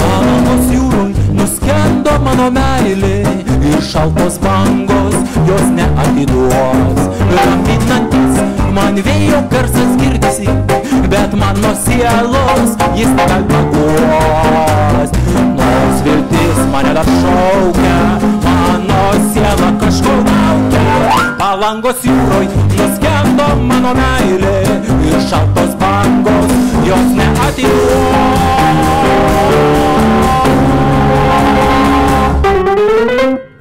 Palangos jūroj nuskendo mano meilė ir šaltos bangos jos neatiduos. Raminantis man vėjo garsas girdisi, bet mano sielos jis nebepaguos. Nors viltis mane dar šaukia, mano siela kažko laukia. Palangos jūroj nuskendo mano meilė thank